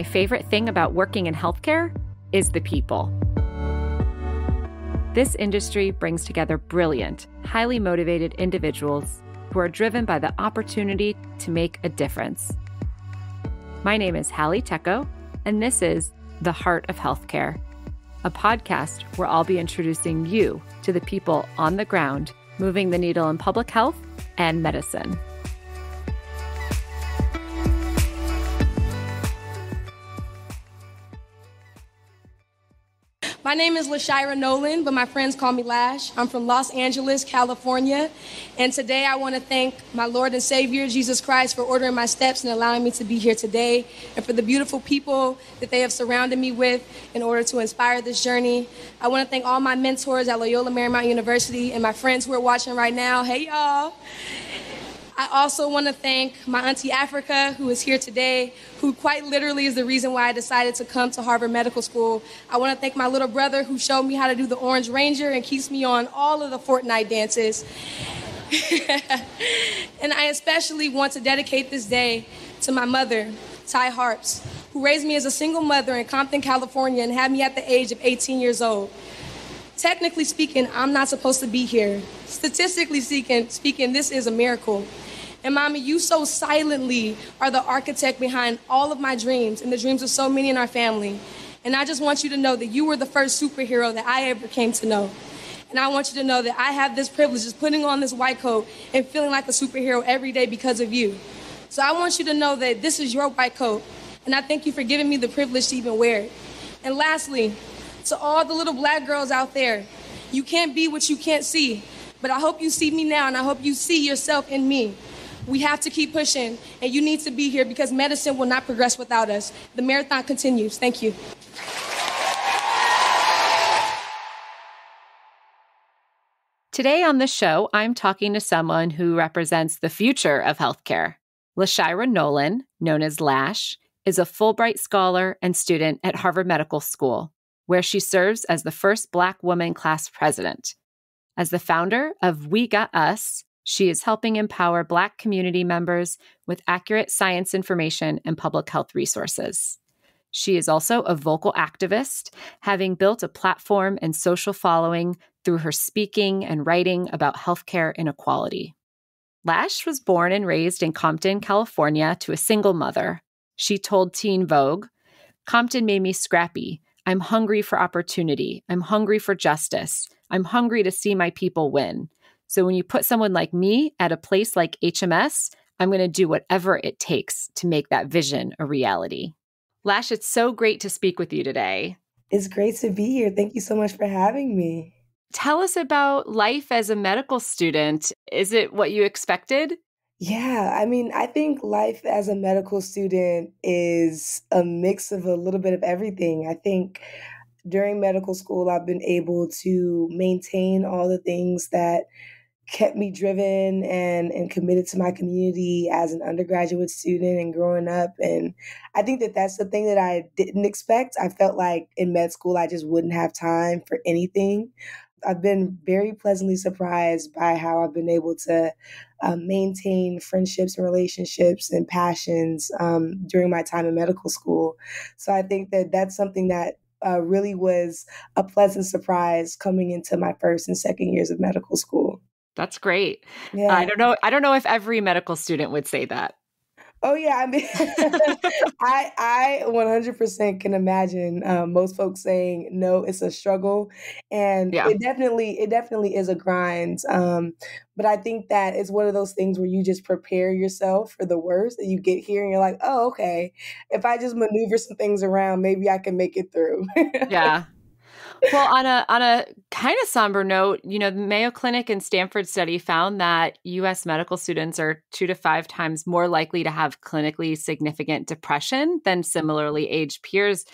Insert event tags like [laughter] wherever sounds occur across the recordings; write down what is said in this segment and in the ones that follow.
my favorite thing about working in healthcare is the people. This industry brings together brilliant, highly motivated individuals who are driven by the opportunity to make a difference. My name is Halle Tecco, and this is The Heart of Healthcare, a podcast where I'll be introducing you to the people on the ground moving the needle in public health and medicine. My name is LaShyra Nolen, but my friends call me Lash. I'm from Los Angeles, California. And today I want to thank my Lord and Savior, Jesus Christ, for ordering my steps and allowing me to be here today, and for the beautiful people that they have surrounded me with in order to inspire this journey. I want to thank all my mentors at Loyola Marymount University and my friends who are watching right now. Hey, y'all. I also want to thank my Auntie Africa, who is here today, who quite literally is the reason why I decided to come to Harvard Medical School. I want to thank my little brother, who showed me how to do the Orange Ranger and keeps me on all of the Fortnite dances. [laughs] and I especially want to dedicate this day to my mother, Ty Harps, who raised me as a single mother in Compton, California, and had me at the age of 18 years old. Technically speaking, I'm not supposed to be here. Statistically speaking, speaking, this is a miracle. And mommy, you so silently are the architect behind all of my dreams and the dreams of so many in our family. And I just want you to know that you were the first superhero that I ever came to know. And I want you to know that I have this privilege of putting on this white coat and feeling like a superhero every day because of you. So I want you to know that this is your white coat. And I thank you for giving me the privilege to even wear it. And lastly, to all the little black girls out there, you can't be what you can't see. But I hope you see me now and I hope you see yourself in me. We have to keep pushing, and you need to be here because medicine will not progress without us. The marathon continues. Thank you. Today on the show, I'm talking to someone who represents the future of healthcare. LaShyra Nolen, known as Lash, is a Fulbright scholar and student at Harvard Medical School, where she serves as the first Black woman class president. As the founder of We Got Us, she is helping empower Black community members with accurate science information and public health resources. She is also a vocal activist, having built a platform and social following through her speaking and writing about healthcare inequality. Lash was born and raised in Compton, California, to a single mother. She told Teen Vogue Compton made me scrappy. I'm hungry for opportunity. I'm hungry for justice. I'm hungry to see my people win. So when you put someone like me at a place like HMS, I'm going to do whatever it takes to make that vision a reality. Lash, it's so great to speak with you today. It's great to be here. Thank you so much for having me. Tell us about life as a medical student. Is it what you expected? Yeah, I mean, I think life as a medical student is a mix of a little bit of everything. I think during medical school, I've been able to maintain all the things that kept me driven and and committed to my community as an undergraduate student and growing up. And i think that that's the thing that i didn't expect. I felt like in med school i just wouldn't have time for anything. I've been very pleasantly surprised by how i've been able to um, maintain friendships and relationships and passions um, during my time in medical school. So i think that that's something that uh, really was a pleasant surprise coming into my first and second years of medical school that's great. Yeah. I don't know. I don't know if every medical student would say that. Oh yeah, I mean, [laughs] I I 100% can imagine um, most folks saying no, it's a struggle, and yeah. it definitely it definitely is a grind. Um, but I think that it's one of those things where you just prepare yourself for the worst, and you get here and you're like, oh okay, if I just maneuver some things around, maybe I can make it through. yeah, well, on a on a kind of somber note, you know, the Mayo Clinic and Stanford study found that U.S. medical students are two to five times more likely to have clinically significant depression than similarly aged peers.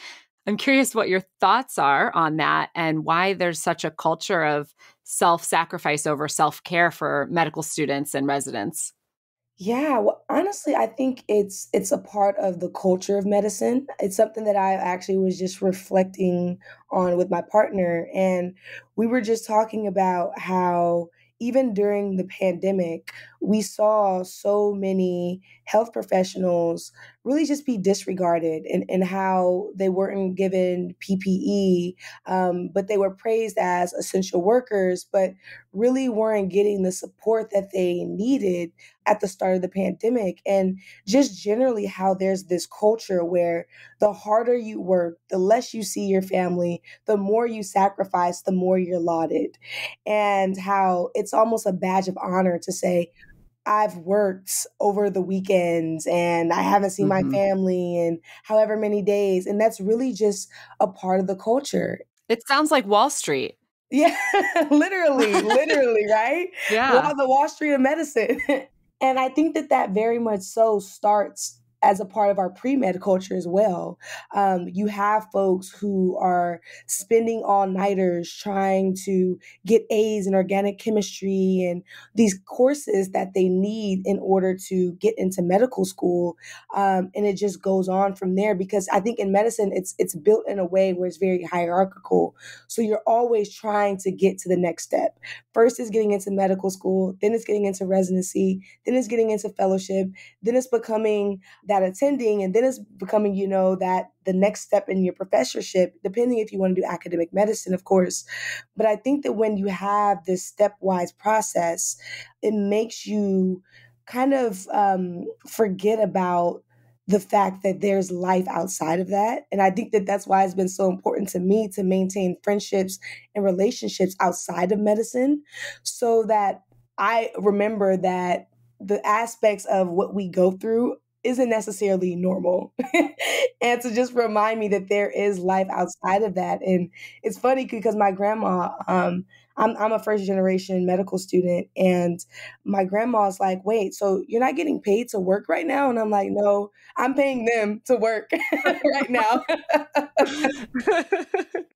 I'm curious what your thoughts are on that and why there's such a culture of self sacrifice over self care for medical students and residents. Yeah, well, honestly, I think it's it's a part of the culture of medicine. It's something that I actually was just reflecting on with my partner, and we were just talking about how even during the pandemic, we saw so many health professionals really just be disregarded and, and how they weren't given PPE, um, but they were praised as essential workers, but really weren't getting the support that they needed at the start of the pandemic. And just generally, how there's this culture where the harder you work, the less you see your family, the more you sacrifice, the more you're lauded. And how it's almost a badge of honor to say, I've worked over the weekends and I haven't seen mm-hmm. my family in however many days. And that's really just a part of the culture. It sounds like Wall Street. Yeah, [laughs] literally, [laughs] literally, right? Yeah. the Wall Street of medicine. [laughs] and I think that that very much so starts as a part of our pre med culture as well. Um, you have folks who are spending all nighters trying to get A's in organic chemistry and these courses that they need in order to get into medical school. Um, and it just goes on from there because I think in medicine it's it's built in a way where it's very hierarchical. So you're always trying to get to the next step. First is getting into medical school, then it's getting into residency, then it's getting into fellowship, then it's becoming that attending and then it's becoming you know that the next step in your professorship depending if you want to do academic medicine of course but i think that when you have this stepwise process it makes you kind of um, forget about the fact that there's life outside of that. And I think that that's why it's been so important to me to maintain friendships and relationships outside of medicine so that I remember that the aspects of what we go through isn't necessarily normal. [laughs] and to just remind me that there is life outside of that. And it's funny because my grandma, um, I'm, I'm a first generation medical student, and my grandma's like, Wait, so you're not getting paid to work right now? And I'm like, No, I'm paying them to work [laughs] right now. [laughs]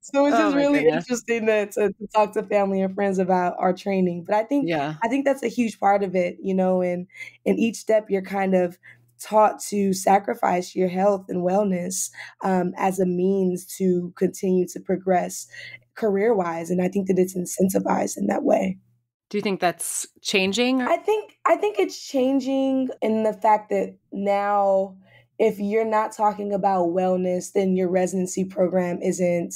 so it's just oh really goodness. interesting to, to, to, talk to family and friends about our training. But I think yeah. I think that's a huge part of it, you know, and in each step you're kind of taught to sacrifice your health and wellness um, as a means to continue to progress career wise. And I think that it's incentivized in that way. Do you think that's changing? I think I think it's changing in the fact that now if you're not talking about wellness, then your residency program isn't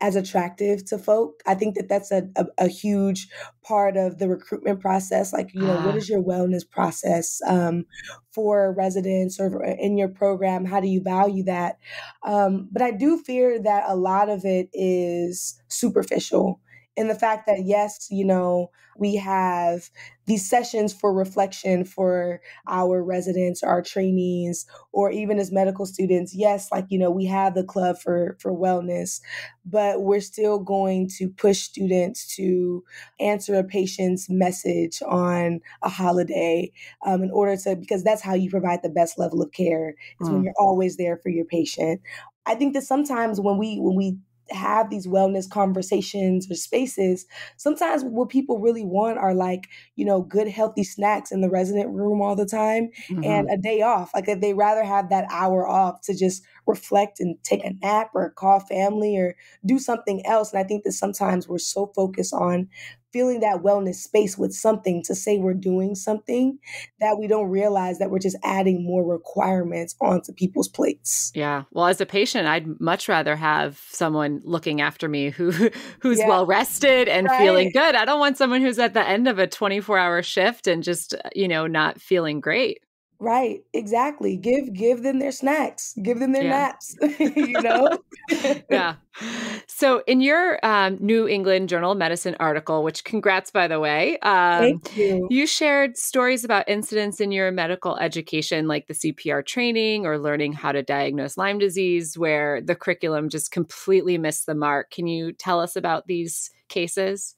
as attractive to folk. I think that that's a, a, a huge part of the recruitment process. Like, you know, what ah. is your wellness process um, for residents or in your program? How do you value that? Um, but I do fear that a lot of it is superficial in the fact that yes you know we have these sessions for reflection for our residents our trainees or even as medical students yes like you know we have the club for for wellness but we're still going to push students to answer a patient's message on a holiday um, in order to because that's how you provide the best level of care is mm. when you're always there for your patient i think that sometimes when we when we have these wellness conversations or spaces, sometimes what people really want are like, you know, good, healthy snacks in the resident room all the time mm-hmm. and a day off. Like they rather have that hour off to just reflect and take a nap or call family or do something else. And I think that sometimes we're so focused on feeling that wellness space with something to say we're doing something that we don't realize that we're just adding more requirements onto people's plates. Yeah. Well, as a patient, I'd much rather have someone looking after me who [laughs] who's yeah. well rested and right. feeling good. I don't want someone who's at the end of a 24-hour shift and just, uh, you know, not feeling great. Right, exactly. Give give them their snacks. Give them their yeah. naps. [laughs] you know. [laughs] yeah. So, in your um, New England Journal of Medicine article, which congrats by the way, um, thank you. You shared stories about incidents in your medical education, like the CPR training or learning how to diagnose Lyme disease, where the curriculum just completely missed the mark. Can you tell us about these cases?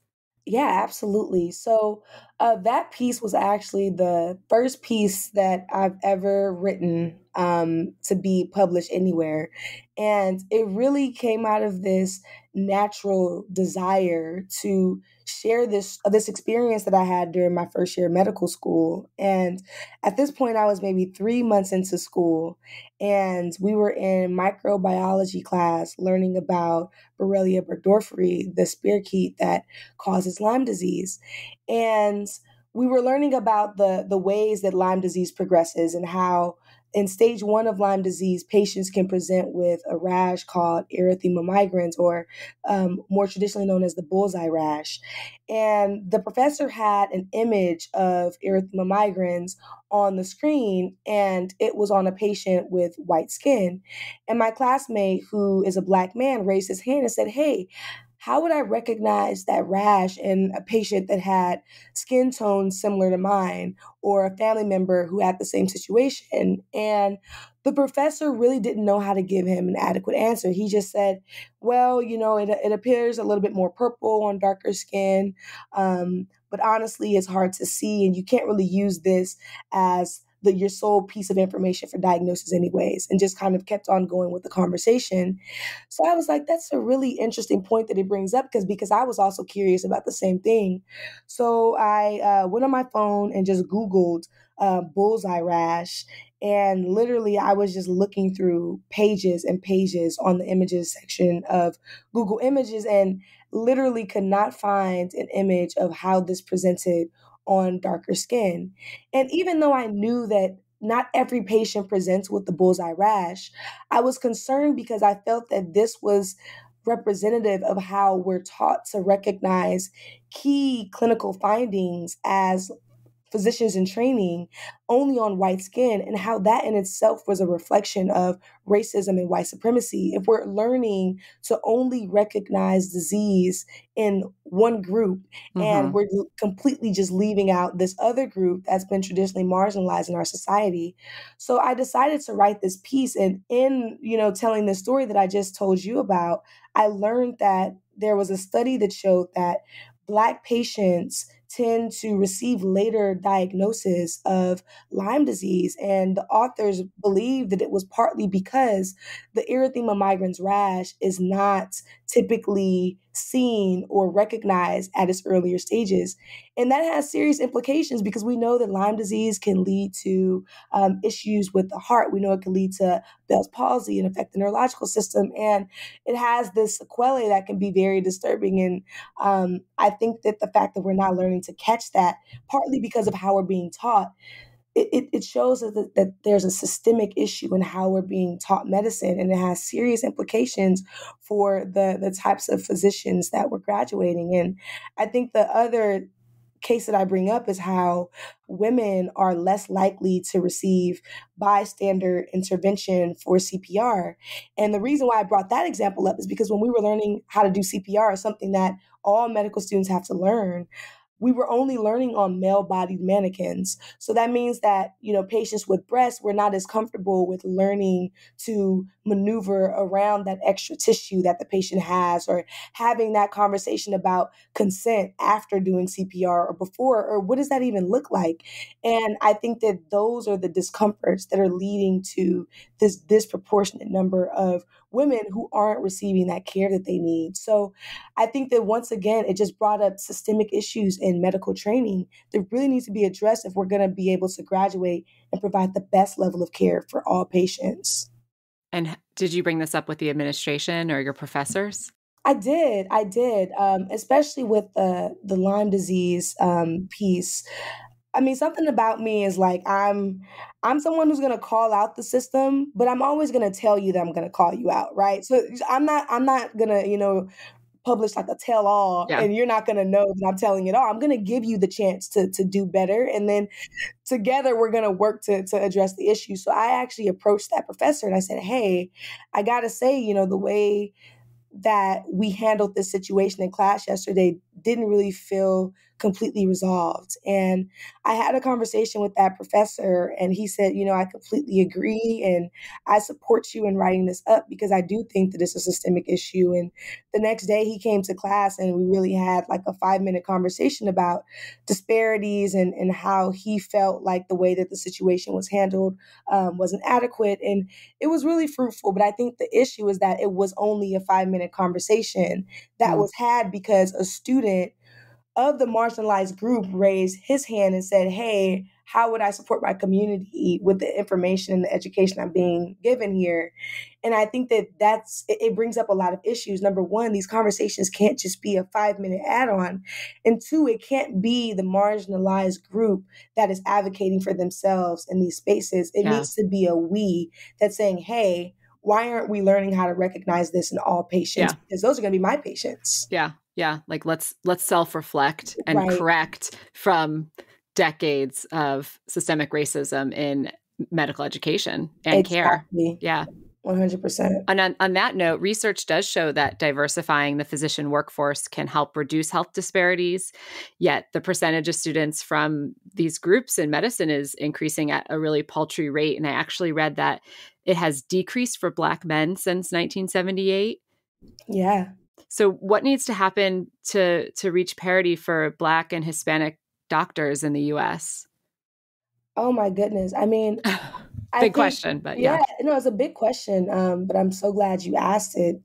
Yeah, absolutely. So uh, that piece was actually the first piece that I've ever written um, to be published anywhere. And it really came out of this natural desire to share this uh, this experience that I had during my first year of medical school. And at this point, I was maybe three months into school, and we were in microbiology class learning about Borrelia burgdorferi, the spirochete that causes Lyme disease. And we were learning about the the ways that Lyme disease progresses and how in stage one of Lyme disease, patients can present with a rash called erythema migrans, or um, more traditionally known as the bullseye rash. And the professor had an image of erythema migrans on the screen, and it was on a patient with white skin. And my classmate, who is a black man, raised his hand and said, Hey, how would I recognize that rash in a patient that had skin tone similar to mine or a family member who had the same situation? And the professor really didn't know how to give him an adequate answer. He just said, well, you know, it, it appears a little bit more purple on darker skin. Um, but honestly, it's hard to see, and you can't really use this as the your sole piece of information for diagnosis anyways and just kind of kept on going with the conversation. So i was like that's a really interesting point that it brings up because because i was also curious about the same thing. So i uh, went on my phone and just googled uh, bullseye rash and literally i was just looking through pages and pages on the images section of google images and literally could not find an image of how this presented on darker skin. And even though I knew that not every patient presents with the bullseye rash, I was concerned because I felt that this was representative of how we're taught to recognize key clinical findings as physicians in training only on white skin and how that in itself was a reflection of racism and white supremacy. If we're learning to only recognize disease in one group mm-hmm. and we're completely just leaving out this other group that's been traditionally marginalized in our society. So I decided to write this piece and in, you know, telling the story that I just told you about, I learned that there was a study that showed that black patients tend to receive later diagnosis of Lyme disease. And the authors believe that it was partly because the erythema migrans rash is not typically seen or recognized at its earlier stages. And that has serious implications because we know that Lyme disease can lead to um, issues with the heart. We know it can lead to Bell's palsy and affect the neurological system. And it has this sequelae that can be very disturbing. And um, I think that the fact that we're not learning to catch that, partly because of how we're being taught, it, it shows that, that there's a systemic issue in how we're being taught medicine and it has serious implications for the the types of physicians that we're graduating and i think the other case that I bring up is how women are less likely to receive bystander intervention for CPR. And the reason why I brought that example up is because when we were learning how to do CPR, something that all medical students have to learn, we were only learning on male bodied mannequins. So that means that, you know, patients with breasts were not as comfortable with learning to maneuver around that extra tissue that the patient has or having that conversation about consent after doing CPR or before, or what does that even look like? And I think that those are the discomforts that are leading to this disproportionate number of women who aren't receiving that care that they need. So I think that once again, it just brought up systemic issues in medical training that really needs to be addressed if we're going to be able to graduate and provide the best level of care for all patients. And did you bring this up with the administration or your professors? I did. I did, um, especially with the the Lyme disease um, piece. I mean, something about me is like I'm I'm someone who's gonna call out the system, but I'm always gonna tell you that I'm gonna call you out, right? So I'm not I'm not gonna, you know, publish like a tell all yeah. and you're not going to know that I'm telling it all. I'm going to give you the chance to to do better and then together we're going to work to to address the issue. So I actually approached that professor and I said, "Hey, I got to say, you know, the way that we handled this situation in class yesterday didn't really feel completely resolved. And I had a conversation with that professor, and he said, You know, I completely agree, and I support you in writing this up because I do think that it's a systemic issue. And the next day he came to class, and we really had like a five minute conversation about disparities and, and how he felt like the way that the situation was handled um, wasn't adequate. And it was really fruitful. But I think the issue is that it was only a five minute conversation that mm. was had because a student of the marginalized group raised his hand and said, Hey, how would I support my community with the information and the education I'm being given here? And I think that that's it, it brings up a lot of issues. Number one, these conversations can't just be a five minute add on. And two, it can't be the marginalized group that is advocating for themselves in these spaces. It yeah. needs to be a we that's saying, hey, why aren't we learning how to recognize this in all patients? Yeah. Because those are going to be my patients. Yeah. Yeah. Like let's let's self-reflect and right. correct from decades of systemic racism in medical education and exactly. care. Yeah. 100%. And on, on that note, research does show that diversifying the physician workforce can help reduce health disparities. Yet the percentage of students from these groups in medicine is increasing at a really paltry rate. And I actually read that it has decreased for Black men since 1978. Yeah. So what needs to happen to to reach parity for black and Hispanic doctors in the US? Oh my goodness. I mean, [laughs] big I think, question, but yeah. yeah. No, it's a big question. Um, but I'm so glad you asked it.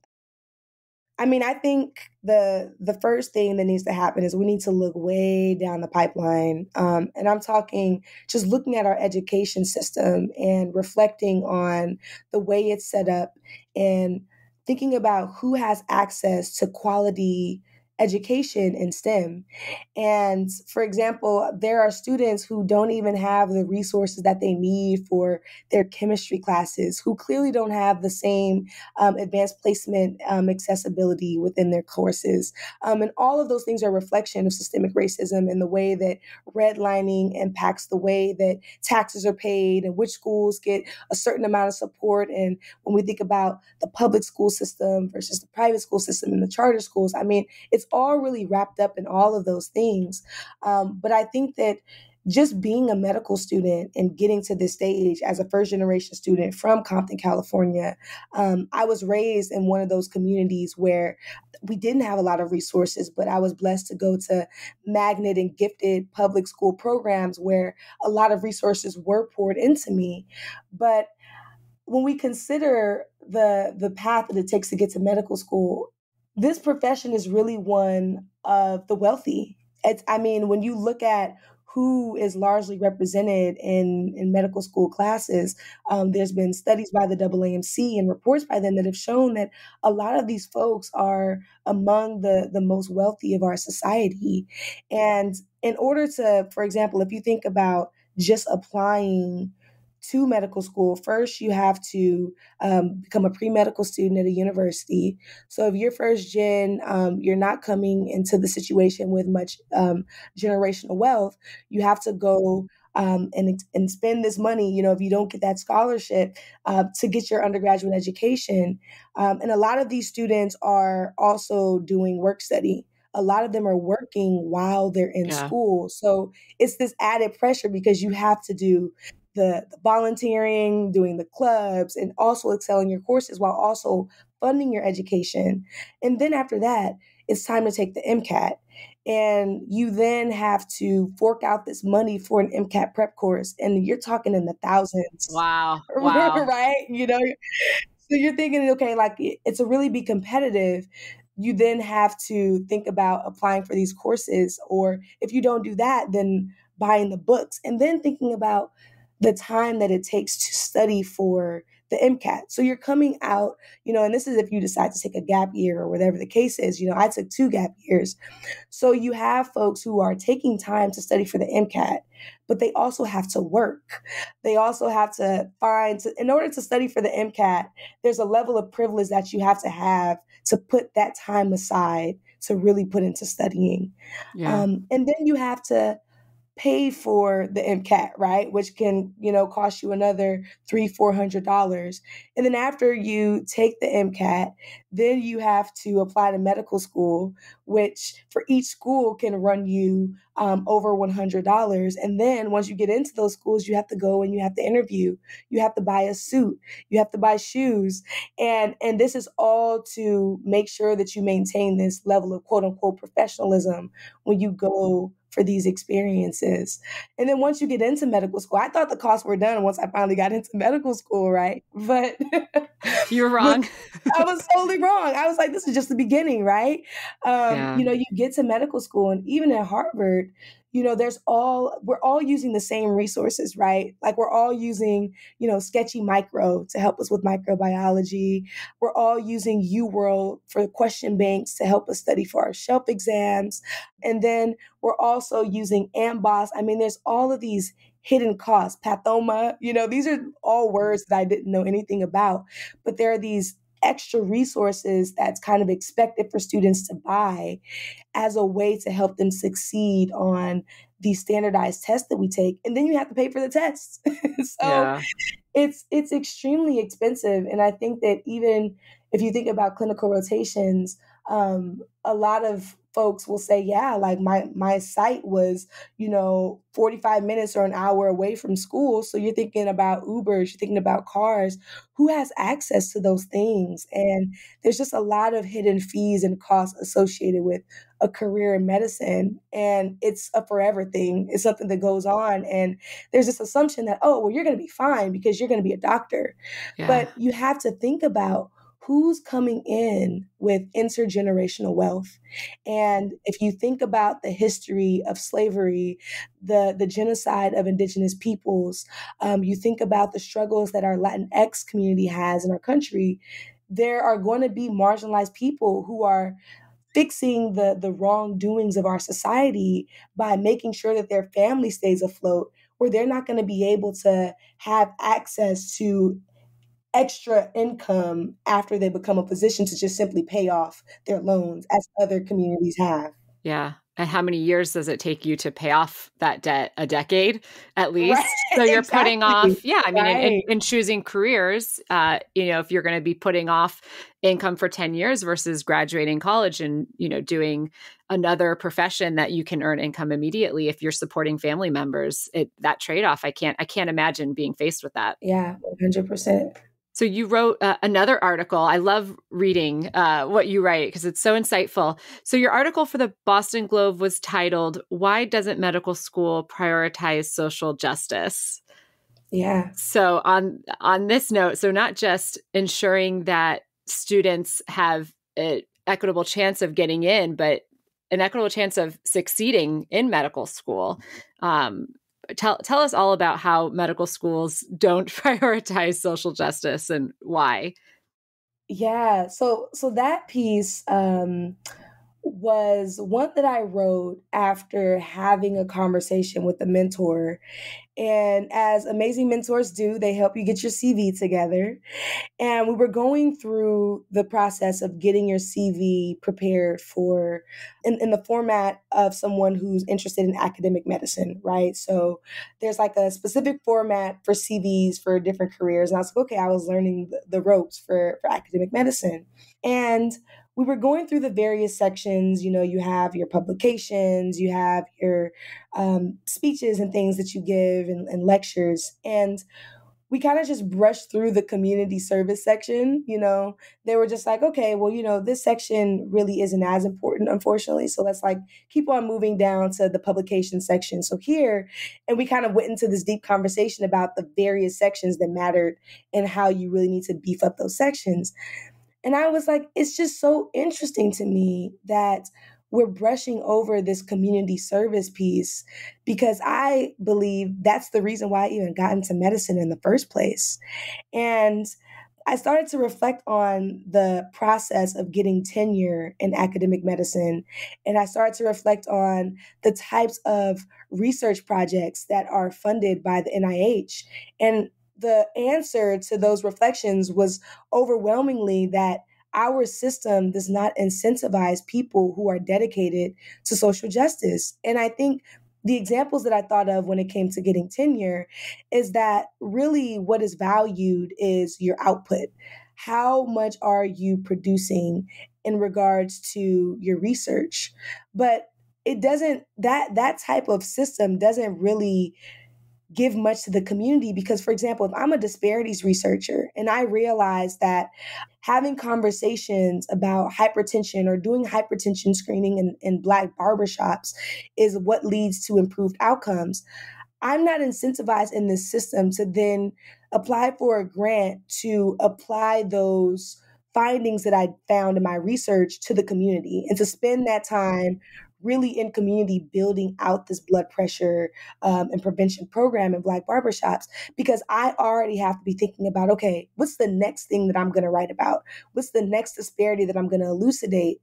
I mean, I think the the first thing that needs to happen is we need to look way down the pipeline, um, and I'm talking just looking at our education system and reflecting on the way it's set up and thinking about who has access to quality education in STEM. And for example, there are students who don't even have the resources that they need for their chemistry classes, who clearly don't have the same um, advanced placement um, accessibility within their courses. Um, and all of those things are reflection of systemic racism and the way that redlining impacts the way that taxes are paid and which schools get a certain amount of support. And when we think about the public school system versus the private school system and the charter schools, I mean, it's all really wrapped up in all of those things. Um, but I think that just being a medical student and getting to this stage as a first generation student from Compton, California, um, I was raised in one of those communities where we didn't have a lot of resources, but I was blessed to go to magnet and gifted public school programs where a lot of resources were poured into me. But when we consider the the path that it takes to get to medical school, this profession is really one of the wealthy. It's, I mean, when you look at who is largely represented in, in medical school classes. Um, there's been studies by the AAMC and reports by them that have shown that a lot of these folks are among the, the most wealthy of our society. And in order to, for example, if you think about just applying to medical school, first you have to um, become a pre medical student at a university. So if you're first gen, um, you're not coming into the situation with much um, generational wealth. You have to go um, and and spend this money. You know, if you don't get that scholarship uh, to get your undergraduate education, um, and a lot of these students are also doing work study a lot of them are working while they're in yeah. school. So it's this added pressure because you have to do the, the volunteering, doing the clubs, and also excelling your courses while also funding your education. And then after that, it's time to take the MCAT. And you then have to fork out this money for an MCAT prep course. And you're talking in the thousands. Wow. [laughs] wow. right? You know, so you're thinking, okay, like it's a really be competitive. You then have to think about applying for these courses. Or if you don't do that, then buying the books and then thinking about the time that it takes to study for the MCAT. So you're coming out, you know, and this is if you decide to take a gap year or whatever the case is. You know, I took two gap years. So you have folks who are taking time to study for the MCAT, but they also have to work. They also have to find, to, in order to study for the MCAT, there's a level of privilege that you have to have to put that time aside to really put into studying. Yeah. Um, and then you have to pay for the MCAT, right? Which can, you know, cost you another three, four hundred dollars. And then after you take the MCAT, then you have to apply to medical school, which for each school can run you um, over one hundred dollars. And then once you get into those schools, you have to go and you have to interview. You have to buy a suit. You have to buy shoes, and and this is all to make sure that you maintain this level of quote unquote professionalism when you go for these experiences. And then once you get into medical school, I thought the costs were done once I finally got into medical school, right? But you're [laughs] wrong. [laughs] I was totally wrong. I was like, this is just the beginning, right? Um, yeah. You know, you get to medical school, and even at Harvard, you know there's all we're all using the same resources right like we're all using you know sketchy micro to help us with microbiology we're all using uworld for question banks to help us study for our shelf exams and then we're also using amboss i mean there's all of these hidden costs pathoma you know these are all words that i didn't know anything about but there are these extra resources that's kind of expected for students to buy as a way to help them succeed on these standardized tests that we take and then you have to pay for the tests [laughs] so yeah. it's it's extremely expensive and i think that even if you think about clinical rotations um, a lot of folks will say, yeah, like my my site was, you know, 45 minutes or an hour away from school. So you're thinking about Ubers, you're thinking about cars. Who has access to those things? And there's just a lot of hidden fees and costs associated with a career in medicine. And it's a forever thing. It's something that goes on. And there's this assumption that, oh, well, you're gonna be fine because you're gonna be a doctor. Yeah. But you have to think about who's coming in with intergenerational wealth. And if you think about the history of slavery, the, the genocide of indigenous peoples, um, you think about the struggles that our Latinx community has in our country, there are going to be marginalized people who are fixing the the wrongdoings of our society by making sure that their family stays afloat or they're not going to be able to have access to extra income after they become a physician to just simply pay off their loans as other communities have. Yeah. And how many years does it take you to pay off that debt? A decade at [laughs] least. Right. So you're exactly. putting off, yeah. I mean, right. in, in, choosing careers, uh, you know, if you're going to be putting off income for 10 years versus graduating college and, you know, doing another profession that you can earn income immediately if you're supporting family members, it, that trade off, I can't, I can't imagine being faced with that. Yeah, 100%. So you wrote uh, another article. I love reading uh, what you write because it's so insightful. So your article for the Boston Globe was titled "Why Doesn't Medical School Prioritize Social Justice?" Yeah. So on on this note, so not just ensuring that students have an equitable chance of getting in, but an equitable chance of succeeding in medical school. Um, tell tell us all about how medical schools don't [laughs] prioritize social justice and why. Yeah, so so that piece um, was one that I wrote after having a conversation with a mentor. And as amazing mentors do, they help you get your CV together. And we were going through the process of getting your CV prepared for, in, in the format of someone who's interested in academic medicine, right? So there's like a specific format for CVs for different careers. And I was like, okay, I was learning the, ropes for, for academic medicine. And we were going through the various sections. You know, you have your publications, you have your um, speeches and things that you give and, and lectures. And we kind of just brushed through the community service section. You know, they were just like, okay, well, you know, this section really isn't as important, unfortunately. So let's like keep on moving down to the publication section. So here, and we kind of went into this deep conversation about the various sections that mattered and how you really need to beef up those sections. And I was like, it's just so interesting to me that we're brushing over this community service piece because I believe that's the reason why I even got into medicine in the first place. And I started to reflect on the process of getting tenure in academic medicine. And I started to reflect on the types of research projects that are funded by the NIH. And the answer to those reflections was overwhelmingly that our system does not incentivize people who are dedicated to social justice. And I think the examples that I thought of when it came to getting tenure is that really what is valued is your output. How much are you producing in regards to your research? But it doesn't that that type of system doesn't really give much to the community because, for example, if I'm a disparities researcher and I realize that having conversations about hypertension or doing hypertension screening in, in Black barbershops is what leads to improved outcomes, I'm not incentivized in this system to then apply for a grant to apply those findings that I found in my research to the community and to spend that time really in community building out this blood pressure um, and prevention program in Black barbershops because I already have to be thinking about okay, what's the next thing that I'm going to write about? What's the next disparity that I'm going to elucidate?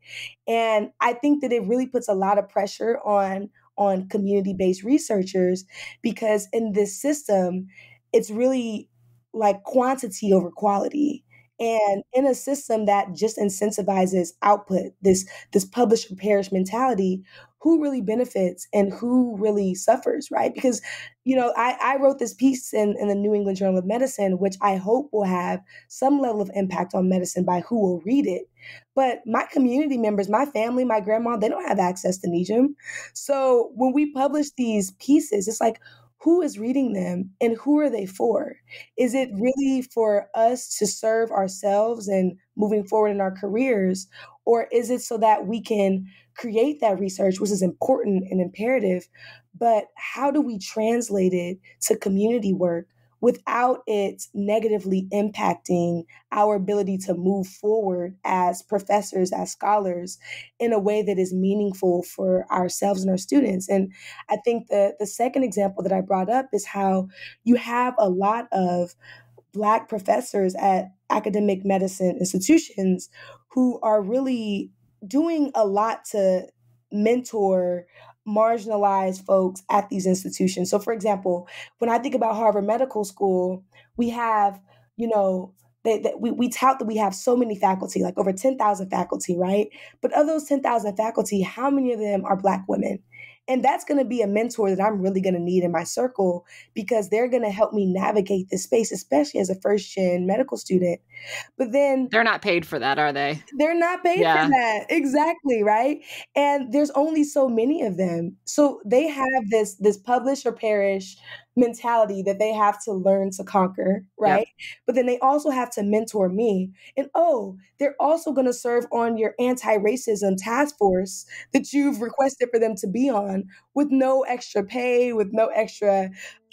And I think that it really puts a lot of pressure on on community-based researchers because in this system it's really like quantity over quality and in a system that just incentivizes output this this publish or perish mentality who really benefits and who really suffers right? Because you know i, I wrote this piece in, in the new england journal of medicine which i hope will have some level of impact on medicine by who will read it. But my community members my family my grandma they don't have access to NEJM so when we publish these pieces it's like who is reading them and who are they for? Is it really for us to serve ourselves and moving forward in our careers? Or is it so that we can create that research, which is important and imperative? But how do we translate it to community work without it negatively impacting our ability to move forward as professors, as scholars, in a way that is meaningful for ourselves and our students. And I think the, the second example that I brought up is how you have a lot of Black professors at academic medicine institutions who are really doing a lot to mentor marginalized folks at these institutions. So, for example, when I think about Harvard Medical School, we have, you know, they, they, we, we tout that we have so many faculty, like over 10,000 faculty, right? But of those 10,000 faculty, how many of them are Black women? And that's going to be a mentor that I'm really going to need in my circle because they're going to help me navigate this space, especially as a first gen medical student. But then they're not paid for that, are they? They're not paid yeah. for that. Exactly, right? And there's only so many of them. So they have this this publish or perish mentality that they have to learn to conquer, right? Yep. But then they also have to mentor me. And oh, they're also going to serve on your anti racism task force that you've requested for them to be on with no extra pay, with no extra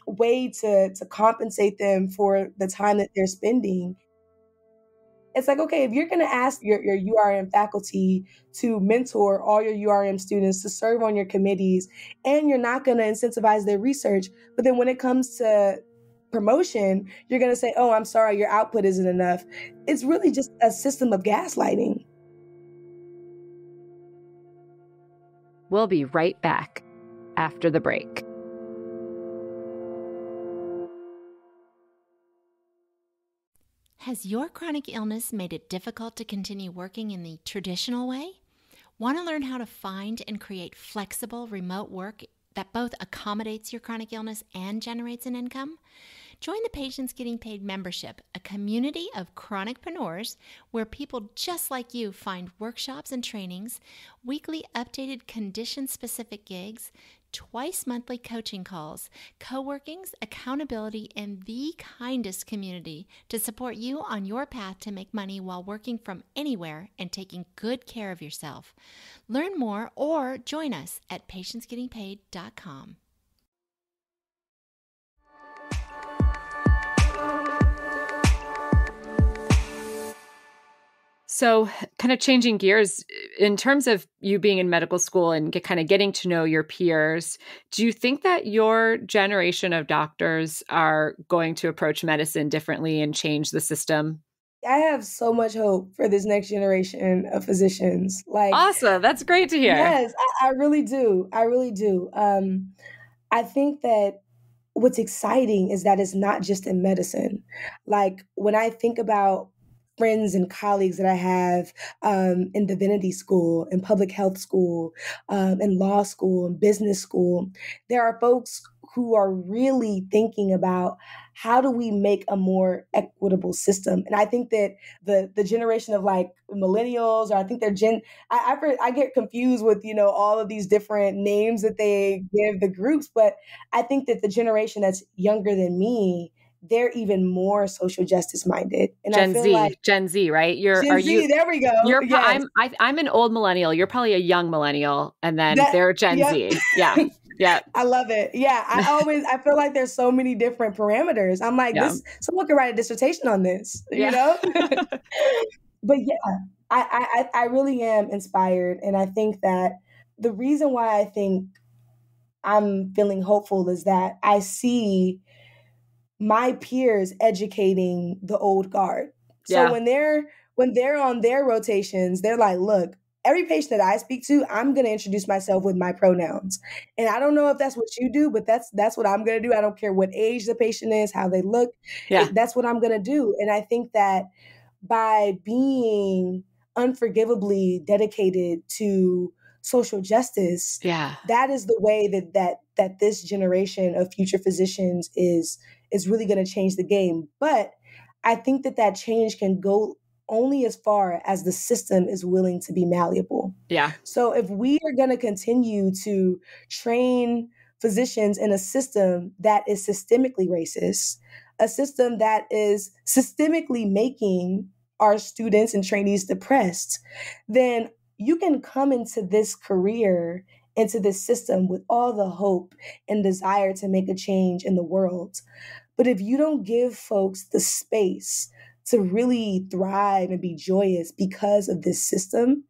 way to, to compensate them for the time that they're spending it's like, okay, if you're going to ask your, your URM faculty to mentor all your URM students to serve on your committees, and you're not going to incentivize their research, but then when it comes to promotion, you're going to say, oh, I'm sorry, your output isn't enough. It's really just a system of gaslighting. We'll be right back after the break. Has your chronic illness made it difficult to continue working in the traditional way? Want to learn how to find and create flexible remote work that both accommodates your chronic illness and generates an income? Join the Patients Getting Paid membership, a community of chronicpreneurs where people just like you find workshops and trainings, weekly updated condition specific gigs, twice monthly coaching calls, co workings, accountability, and the kindest community to support you on your path to make money while working from anywhere and taking good care of yourself. Learn more or join us at patientsgettingpaid.com. So, kind of changing gears in terms of you being in medical school and get, kind of getting to know your peers, do you think that your generation of doctors are going to approach medicine differently and change the system? I have so much hope for this next generation of physicians. Like, awesome! That's great to hear. Yes, I, I really do. I really do. Um, I think that what's exciting is that it's not just in medicine. Like when I think about friends and colleagues that I have um, in divinity school, in public health school, um, in law school, in business school. There are folks who are really thinking about how do we make a more equitable system and i think that the the generation of like millennials or i think they're gen I, I i get confused with you know all of these different names that they give the groups but i think that the generation that's younger than me they're even more social justice minded. And Gen Z, like Gen Z, right? You're Gen are Z, you? There we go. You're yes. I'm I, am i am an old millennial. You're probably a young millennial, and then that, they're Gen yep. Z. Yeah. [laughs] Yeah. I love it. Yeah. I [laughs] always I feel like there's so many different parameters. I'm like, yeah. this someone could write a dissertation on this, yeah. you know? [laughs] but yeah, I, I I really am inspired. And I think that the reason why I think I'm feeling hopeful is that I see my peers educating the old guard. So yeah. when they're when they're on their rotations, they're like, look, every patient that I speak to, I'm going to introduce myself with my pronouns. And I don't know if that's what you do, but that's that's what I'm going to do. I don't care what age the patient is, how they look. Yeah. That's what I'm going to do. And I think that by being unforgivably dedicated to social justice, yeah. that is the way that that that this generation of future physicians is is really going to change the game. But I think that that change can go only as far as the system is willing to be malleable. Yeah. So if we are going to continue to train physicians in a system that is systemically racist, a system that is systemically making our students and trainees depressed, then you can come into this career into this system with all the hope and desire to make a change in the world. But if you don't give folks the space to really thrive and be joyous because of this system,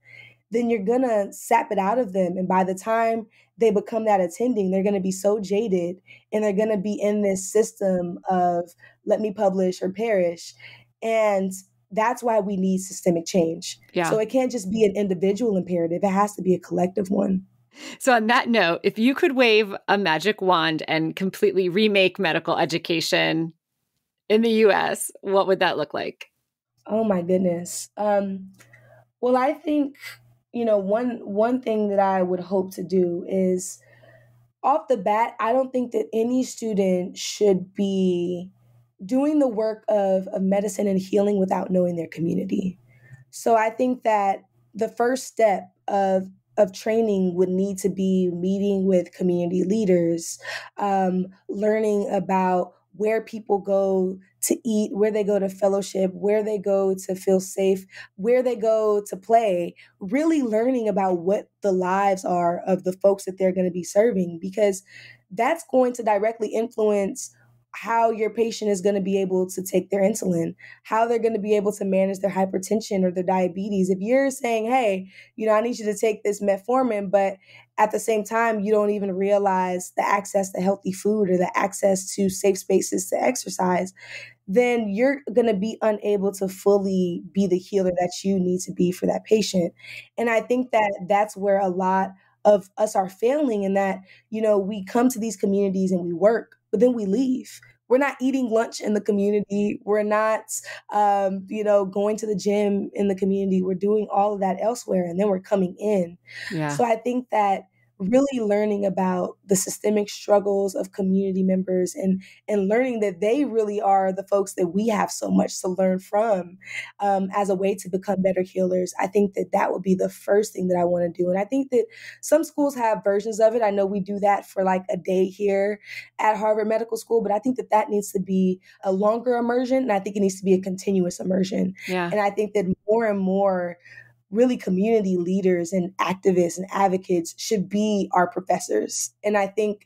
then you're gonna sap it out of them. And by the time they become that attending, they're gonna be so jaded and they're gonna be in this system of let me publish or perish. And that's why we need systemic change. Yeah. So it can't just be an individual imperative, it has to be a collective one. So, on that note, if you could wave a magic wand and completely remake medical education in the US, what would that look like? Oh my goodness. Um, well, I think you know one one thing that I would hope to do is off the bat, I don't think that any student should be doing the work of, of medicine and healing without knowing their community. So I think that the first step of of training would need to be meeting with community leaders, um, learning about where people go to eat, where they go to fellowship, where they go to feel safe, where they go to play, really learning about what the lives are of the folks that they're going to be serving, because that's going to directly influence how your patient is going to be able to take their insulin, how they're going to be able to manage their hypertension or their diabetes. If you're saying, hey, you know, I need you to take this metformin, but at the same time, you don't even realize the access to healthy food or the access to safe spaces to exercise, then you're going to be unable to fully be the healer that you need to be for that patient. And I think that that's where a lot of us are failing in that, you know, we come to these communities and we work, but then we leave. We're not eating lunch in the community. We're not, um, you know, going to the gym in the community. We're doing all of that elsewhere, and then we're coming in. Yeah. So I think that really learning about the systemic struggles of community members and and learning that they really are the folks that we have so much to learn from um, as a way to become better healers. I think that that would be the first thing that i want to do and i think that some schools have versions of it. I know we do that for like a day here at harvard medical school but i think that that needs to be a longer immersion and i think it needs to be a continuous immersion. Yeah. and i think that more and more really community leaders and activists and advocates should be our professors. And I think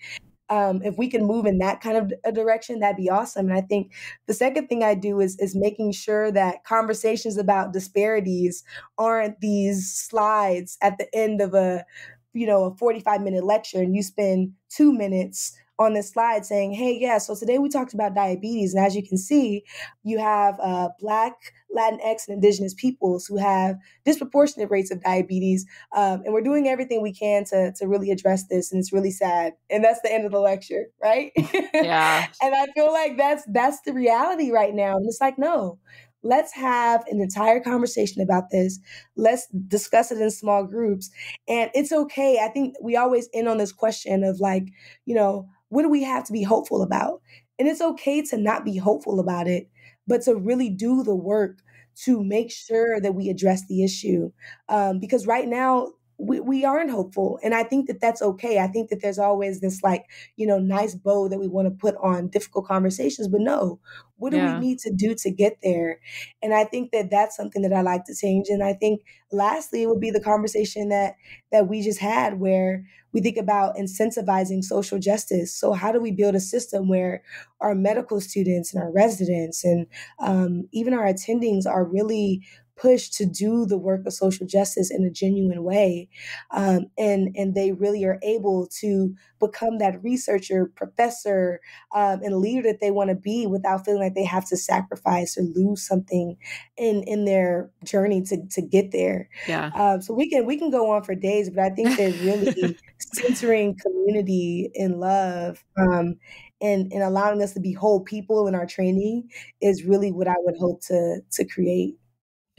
um, if we can move in that kind of a direction, that'd be awesome. And I think the second thing I do is is making sure that conversations about disparities aren't these slides at the end of a you know a 45 minute lecture and you spend two minutes on this slide saying, hey, yeah, so today we talked about diabetes. And as you can see, you have uh, Black, Latinx, and Indigenous peoples who have disproportionate rates of diabetes. Um, and we're doing everything we can to, to really address this. And it's really sad. And that's the end of the lecture, right? Yeah. [laughs] and I feel like that's that's the reality right now. And it's like, no, let's have an entire conversation about this. Let's discuss it in small groups. And it's okay. I think we always end on this question of like, you know, what do we have to be hopeful about? And it's okay to not be hopeful about it, but to really do the work to make sure that we address the issue. Um, because right now, we, we aren't hopeful. And I think that that's okay. I think that there's always this like, you know, nice bow that we want to put on difficult conversations, but no, what do yeah. we need to do to get there? And I think that that's something that I like to change. And I think lastly, it would be the conversation that, that we just had where we think about incentivizing social justice. So how do we build a system where our medical students and our residents and um, even our attendings are really push to do the work of social justice in a genuine way. Um, and, and they really are able to become that researcher, professor, um, and leader that they want to be without feeling like they have to sacrifice or lose something in, in their journey to, to get there. Yeah. Um, so we can, we can go on for days, but I think they're really [laughs] centering community in love um, and, and allowing us to be whole people in our training is really what I would hope to to create.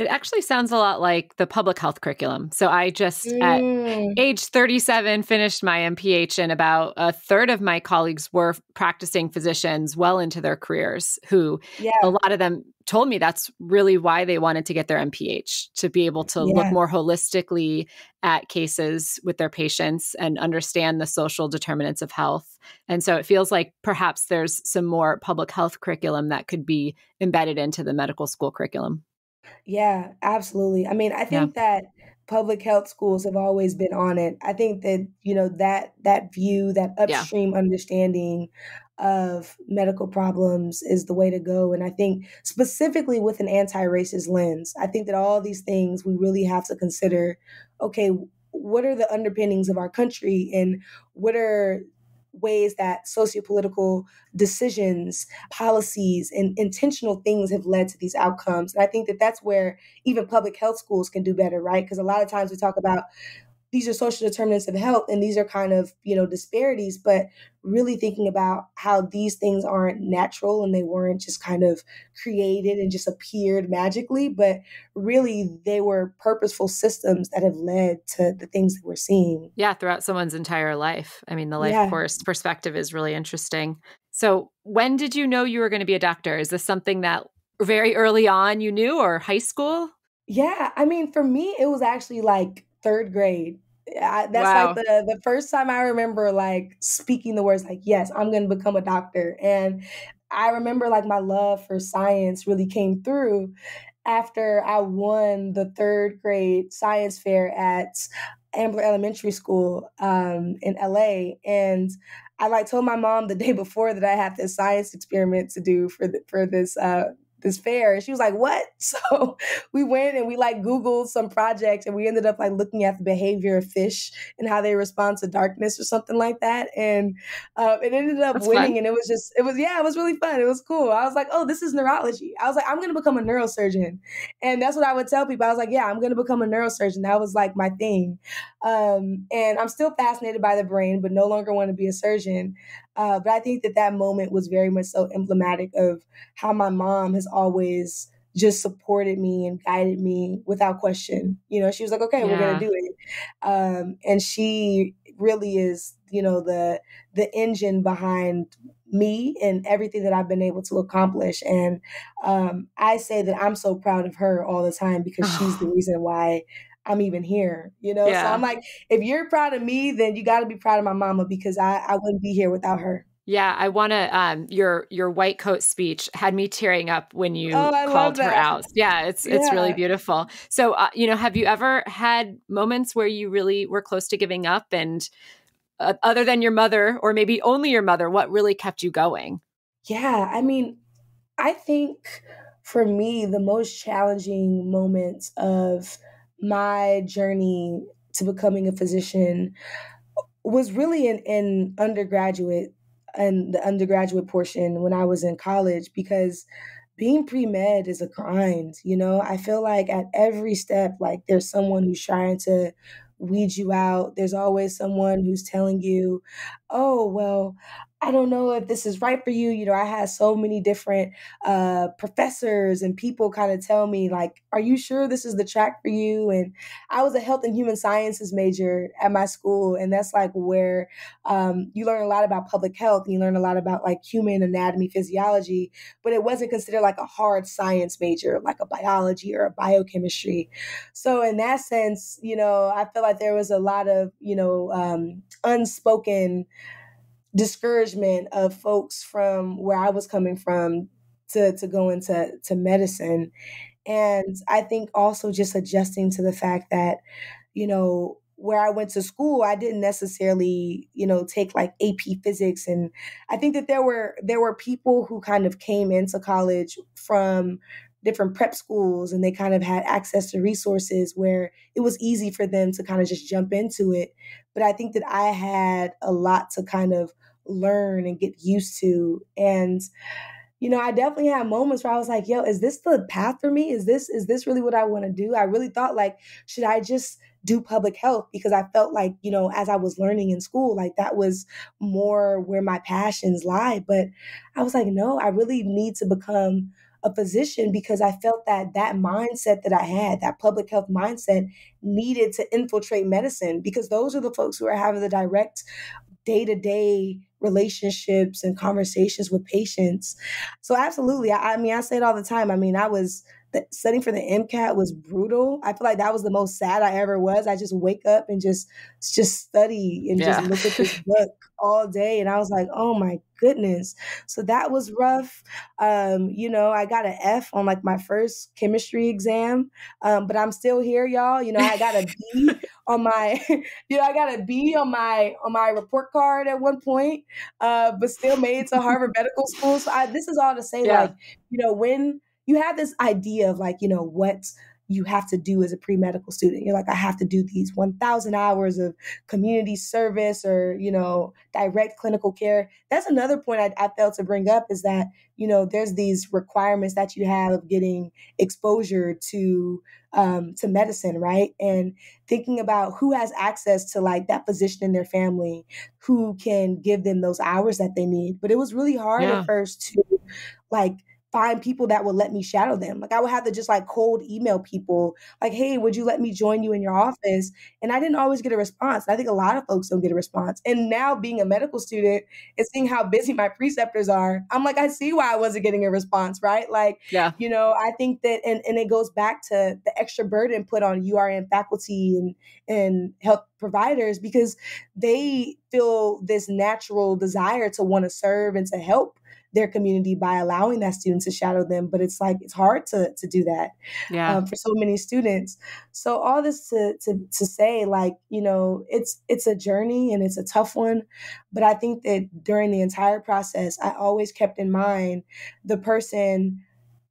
It actually sounds a lot like the public health curriculum. So I just mm. at age 37 finished my MPH and about a third of my colleagues were practicing physicians well into their careers who yeah. a lot of them told me that's really why they wanted to get their MPH to be able to yeah. look more holistically at cases with their patients and understand the social determinants of health. And so it feels like perhaps there's some more public health curriculum that could be embedded into the medical school curriculum. Yeah, absolutely. I mean, I think that public health schools have always been on it. I think that, you know, that that view, that Yeah. upstream understanding of medical problems is the way to go. And I think specifically with an anti-racist lens, I think that all these things we really have to consider, okay, what are the underpinnings of our country and what are ways that sociopolitical decisions, policies, and intentional things have led to these outcomes. And I think that that's where even public health schools can do better, right? Because a lot of times we talk about these are social determinants of health and these are kind of you know disparities but really thinking about how these things aren't natural and they weren't just kind of created and just appeared magically but really they were purposeful systems that have led to the things that we're seeing. Yeah throughout someone's entire life. I mean the life yeah. course perspective is really interesting. So when did you know you were going to be a doctor? Is this something that very early on you knew or high school? Yeah i mean for me it was actually like third grade. I, that's wow. like the the first time I remember like speaking the words like yes I'm going to become a doctor and I remember like my love for science really came through after I won the third grade science fair at Ambler Elementary School um, in LA and I like told my mom the [laughs] day before that I had this science experiment to do for the, for this uh, this fair. And she was like, what? [laughs] So we went and we like Googled some projects and we ended up like looking at the behavior of fish and how they respond to darkness or something like that. And uh, it ended up That's winning. Fun. And it was just, it was, yeah, it was really fun. It was cool. I was like, oh, this is neurology. I was like, I'm going to become a neurosurgeon. And that's what I would tell people. I was like, yeah, I'm going to become a neurosurgeon. That was like my thing. Um, and I'm still fascinated by the brain, but no longer want to be a surgeon. Uh, but I think that that moment was very much so emblematic of how my mom has always just supported me and guided me without question. You know, she was like, "Okay, yeah. we're gonna do it," um, and she really is, you know, the the engine behind me and everything that I've been able to accomplish. And um, I say that I'm so proud of her all the time because she's [sighs] the reason why I'm even here, you know? Yeah. So I'm like, if you're proud of me, then you got to be proud of my mama because I, I wouldn't be here without her. Yeah, I want to. Um, your your white coat speech had me tearing up when you oh, called her out. Yeah, it's yeah. it's really beautiful. So, uh, you know, have you ever had moments where you really were close to giving up, and uh, other than your mother, or maybe only your mother, what really kept you going? Yeah, I mean, I think for me, the most challenging moments of my journey to becoming a physician was really in, in undergraduate and the undergraduate portion when I was in college because being pre-med is a grind, you know? I feel like at every step, like there's someone who's trying to weed you out. There's always someone who's telling you, oh, well, I don't know if this is right for you. You know, I had so many different uh, professors and people kind of tell me, like, are you sure this is the track for you? And I was a health and human sciences major at my school. And that's like where um, you learn a lot about public health and you learn a lot about like human anatomy, physiology, but it wasn't considered like a hard science major, like a biology or a biochemistry. So, in that sense, you know, I feel like there was a lot of, you know, um, unspoken discouragement of folks from where I was coming from to to go into to medicine. And I think also just adjusting to the fact that, you know, where I went to school, I didn't necessarily, you know, take like AP physics. And I think that there were there were people who kind of came into college from different prep schools and they kind of had access to resources where it was easy for them to kind of just jump into it. But I think that I had a lot to kind of learn and get used to. And, you know, I definitely had moments where I was like, yo, is this the path for me? Is this, is this really what I want to do? I really thought like, should I just do public health? Because I felt like, you know, as I was learning in school, like that was more where my passions lie. But I was like, no, I really need to become a physician because I felt that that mindset that I had, that public health mindset, needed to infiltrate medicine because those are the folks who are having the direct day to day relationships and conversations with patients. So, absolutely. I, I, mean, I say it all the time. I mean, I was the, studying for the MCAT was brutal. I feel like that was the most sad I ever was. I just wake up and just just study and yeah. just look at this [laughs] book all day, and I was like, oh my goodness. So that was rough. Um, you know, I got an F on like my first chemistry exam, um, but I'm still here, y'all. You know, I got a B [laughs] on my, [laughs] you know, I got a B on my on my report card at one point, uh, but still made it to Harvard Medical School. So I, this is all to say, yeah. like, you know, when you have this idea of like, you know, what you have to do as a pre-medical student. You're like, I have to do these 1,000 hours of community service or, you know, direct clinical care. That's another point I, I failed to bring up is that, you know, there's these requirements that you have of getting exposure to um, to medicine, right? And thinking about who has access to like that physician in their family who can give them those hours that they need. But it was really hard yeah. at first to like find people that would let me shadow them. Like I would have to just like cold email people, like, hey, would you let me join you in your office? And I didn't always get a response. I think a lot of folks don't get a response. And now being a medical student and seeing how busy my preceptors are, I'm like, I see why I wasn't getting a response, right? Like, yeah, you know, I think that and, and it goes back to the extra burden put on URM faculty and and health providers because they feel this natural desire to want to serve and to help their community by allowing that student to shadow them. But it's like it's hard to to do that yeah. Um, for so many students. So all this to to to say, like you know, it's it's a journey and it's a tough one. But I think that during the entire process, I always kept in mind the person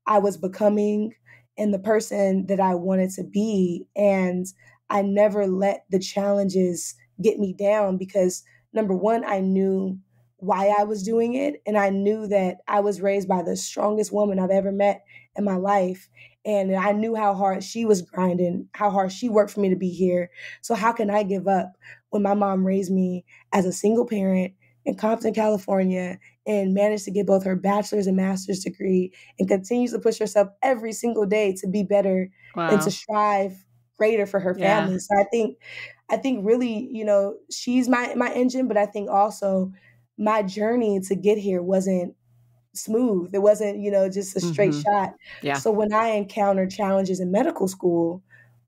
I was becoming and the person that I wanted to be, and I never let the challenges get me down because number one, I knew why I was doing it. And I knew that I was raised by the strongest woman I've ever met in my life. And I knew how hard she was grinding, how hard she worked for me to be here. So, how can I give up when my mom raised me as a single parent in Compton, California, and managed to get both her bachelor's and master's degree and continues to push herself every single day to be better wow. and to strive greater for her family. Yeah. So, I think. I think really, you know, she's my my engine, but I think also my journey to get here wasn't smooth. It wasn't, you know, just a straight mm-hmm. shot. Yeah. So when I encounter challenges in medical school,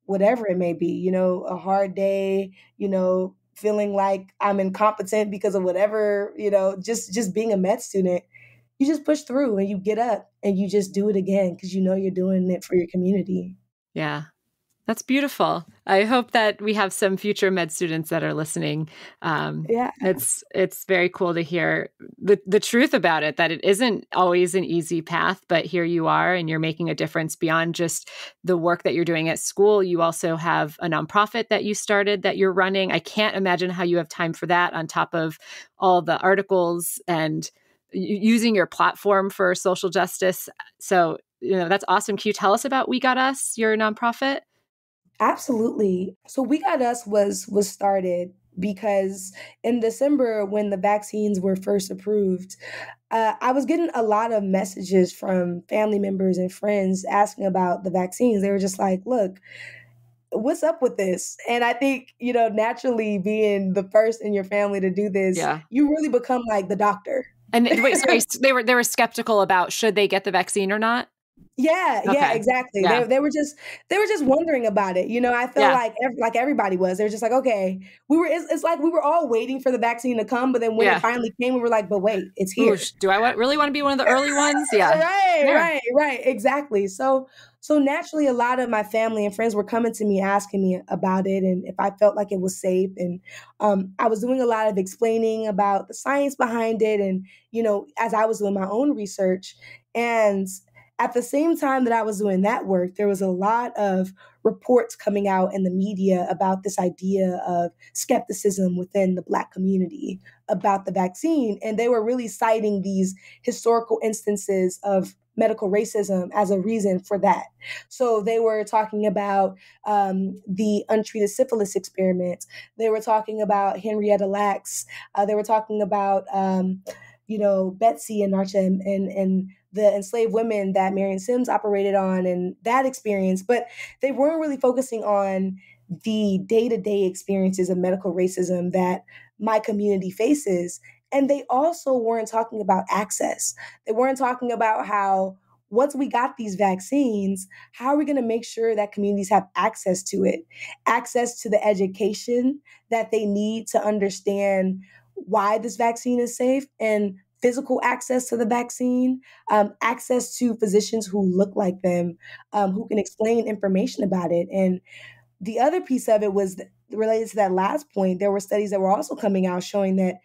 whatever it may be, you know, a hard day, you know, feeling like I'm incompetent because of whatever, you know, just just being a med student, you just push through and you get up and you just do it again because you know you're doing it for your community. Yeah. That's beautiful. I hope that we have some future med students that are listening. Um, yeah, it's it's very cool to hear the the truth about it. That it isn't always an easy path, but here you are, and you're making a difference beyond just the work that you're doing at school. You also have a nonprofit that you started that you're running. I can't imagine how you have time for that on top of all the articles and using your platform for social justice. So you know that's awesome. Can you tell us about We Got Us, your nonprofit? Absolutely. So We Got Us was was started because in December, when the vaccines were first approved, uh, I was getting a lot of messages from family members and friends asking about the vaccines. They were just like, look, what's up with this? And I think, you know, naturally being the first in your family to do this, yeah. you really become like the doctor. And wait, sorry, [laughs] they were they were skeptical about should they get the vaccine or not? Yeah, okay. yeah, exactly. Yeah. They, they were just they were just wondering about it. You know, I felt yeah. like like everybody was. They're just like, okay, we were. It's, it's, like we were all waiting for the vaccine to come, but then when it finally came, we were like, but wait, it's here. Ooh, do I want, really want to be one of the early ones? [laughs] Yeah, right, right, right, exactly. So so naturally, a lot of my family and friends were coming to me asking me about it and if I felt like it was safe. And um, I was doing a lot of explaining about the science behind it, and you know, as I was doing my own research and at the same time that I was doing that work, there was a lot of reports coming out in the media about this idea of skepticism within the Black community about the vaccine. And they were really citing these historical instances of medical racism as a reason for that. So they were talking about um, the untreated syphilis experiment. They were talking about Henrietta Lacks. Uh, they were talking about, um, you know, Betsy and Anarcha and, and, and the enslaved women that Marion Sims operated on and that experience, but they weren't really focusing on the day to day experiences of medical racism that my community faces. And they also weren't talking about access. They weren't talking about how once we got these vaccines, how are we going to make sure that communities have access to it, access to the education that they need to understand why this vaccine is safe, and physical access to the vaccine, um, access to physicians who look like them, um, who can explain information about it. And the other piece of it was related to that last point. There were studies that were also coming out showing that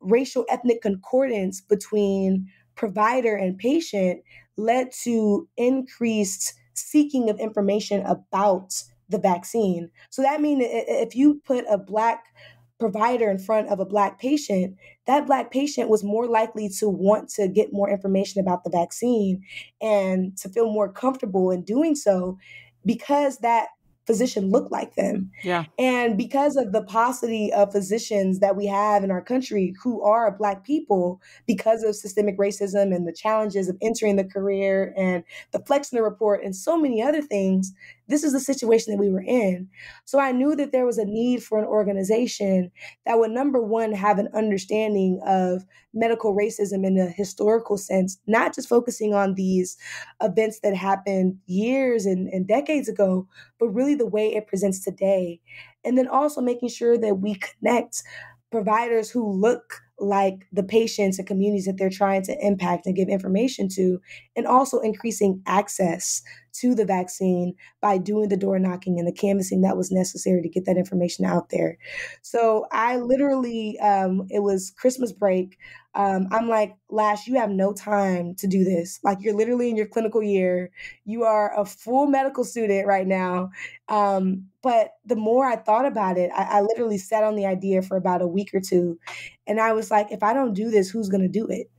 racial ethnic concordance between provider and patient led to increased seeking of information about the vaccine. So that means if you put a black provider in front of a black patient, that black patient was more likely to want to get more information about the vaccine and to feel more comfortable in doing so because that physician looked like them. Yeah. And because of the paucity of physicians that we have in our country who are black people, because of systemic racism and the challenges of entering the career and the Flexner report and so many other things, this is the situation that we were in. So I knew that there was a need for an organization that would, number one, have an understanding of medical racism in a historical sense, not just focusing on these events that happened years and, and decades ago, but really the way it presents today. And then also making sure that we connect providers who look like the patients and communities that they're trying to impact and give information to, and also increasing access to the vaccine by doing the door knocking and the canvassing that was necessary to get that information out there. So I literally, um, it was Christmas break. Um, I'm like, Lash, you have no time to do this. Like, you're literally in your clinical year. You are a full medical student right now. Um, but the more I thought about it, I, I literally sat on the idea for about a week or two. And I was like, if I don't do this, who's going to do it?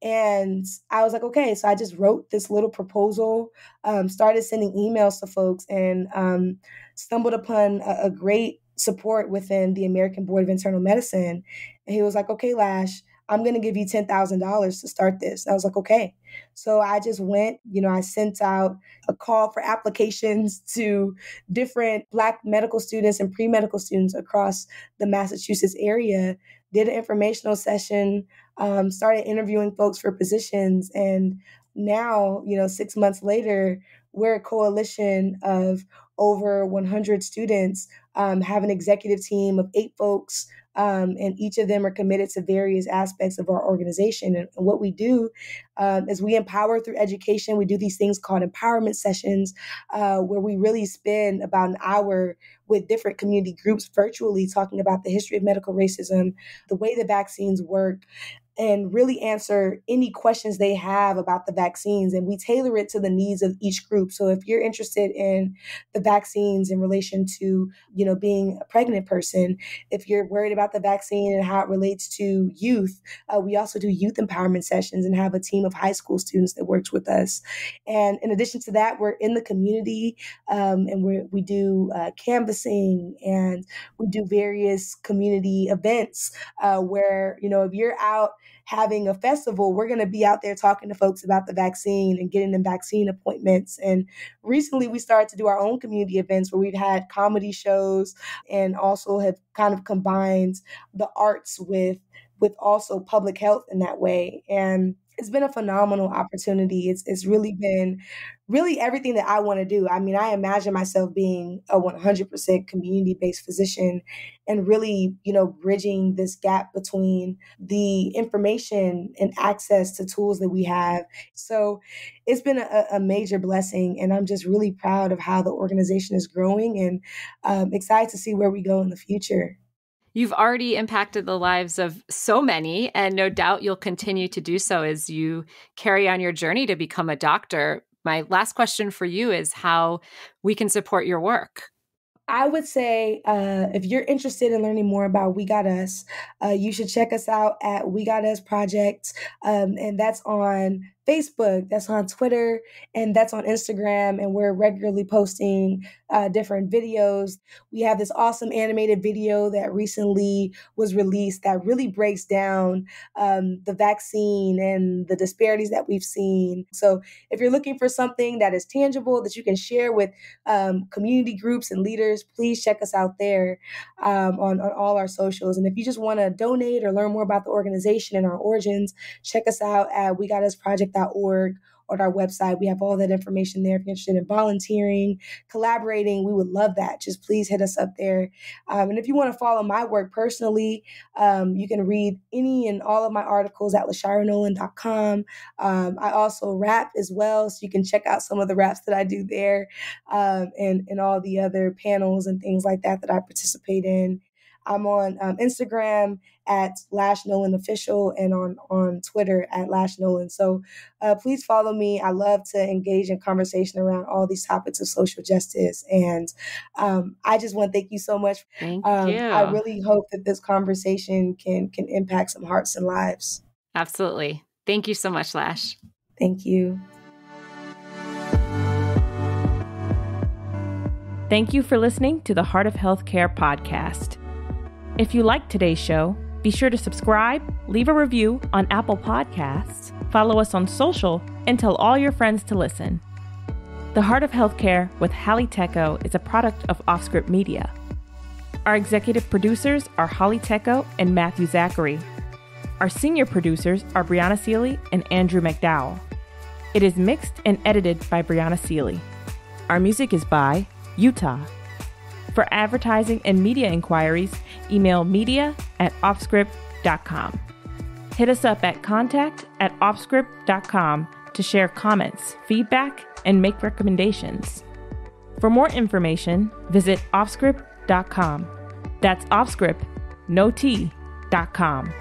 And I was like, okay. So I just wrote this little proposal, um, started sending emails to folks, and um, stumbled upon a, a, great support within the American Board of Internal Medicine. And he was like, okay, Lash, I'm going to give you $10,000 to start this. And I was like, okay. So I just went, you know, I sent out a call for applications [laughs] to different Black medical students and pre medical students across the Massachusetts area, did an informational session, um, started interviewing folks for positions. And now, you know, six months later, we're a coalition of over 100 students, um, have an executive team of eight folks um, and each of them are committed to various aspects of our organization. And, what we do um, is we empower through education. We do these things called empowerment sessions, uh, where we really spend about an hour with different community groups virtually talking about the history of medical racism, the way the vaccines work, and really answer any questions they have about the vaccines. And we tailor it to the needs of each group. So if you're interested in the vaccines in relation to, you know, being a pregnant person, if you're worried about the vaccine and how it relates to youth, uh, we also do youth empowerment sessions and have a team of high school students that works with us. And in addition to that, we're in the community um, and we we do uh, canvassing and we do various community events uh, where, you know, if you're out having a festival, we're going to be out there talking to folks about the vaccine and getting them vaccine appointments. And recently we started to do our own community events where we've had comedy shows and also have kind of combined the arts with with also public health in that way. And it's been a phenomenal opportunity. It's it's really been really everything that I want to do. I mean, I imagine myself being a 100% community-based physician and really, you know, bridging this gap between the information and access to tools that we have. So, it's been a, a major blessing and I'm just really proud of how the organization is growing and um, excited to see where we go in the future. You've already impacted the lives of so many, and no doubt you'll continue to do so as you carry on your journey to become a doctor. My last question for you is how we can support your work. I would say uh, if you're interested in learning more about We Got Us, uh, you should check us out at We Got Us Project, um, and that's on Facebook, that's on Twitter, and that's on Instagram. And we're regularly posting uh, different videos. We have this awesome animated video that recently was released that really breaks down um, the vaccine and the disparities that we've seen. So, if you're looking for something that is tangible that you can share with um, community groups and leaders, please check us out there um, on, on all our socials. And if you just want to donate or learn more about the organization and our origins, check us out at We Got Us Project org on our website. We have all that information there. If you're interested in volunteering, collaborating, we would love that. Just please hit us up there. Um, and if you want to follow my work personally, um, you can read any and all of my articles at lashyranolen.com. Um, I also rap as well, so you can check out some of the raps that I do there um, and, and all the other panels and things like that that I participate in. I'm on um, Instagram at Lash Nolen Official and on, on Twitter at Lash Nolen. So uh, please follow me. I love to engage in conversation around all these topics of social justice. And um, I just want to thank you so much. Thank um, you. I really hope that this conversation can can impact some hearts and lives. Absolutely. Thank you so much, Lash. Thank you. Thank you for listening to the Heart of Healthcare podcast. If you liked today's show, be sure to subscribe, leave a review on Apple Podcasts, follow us on social, and tell all your friends to listen. The Heart of Healthcare with Halle Tecco is a product of OffScrip Media. Our executive producers are Halle Tecco and Matthew Zachary. Our senior producers are Brianna Seely and Andrew McDowell. It is mixed and edited by Brianna Seely. Our music is by Utah. For advertising and media inquiries, email media at offscrip.com. Hit us up at contact at offscrip.com to share comments, feedback, and make recommendations. For more information, visit offscrip.com. That's offscrip, no T, dot com.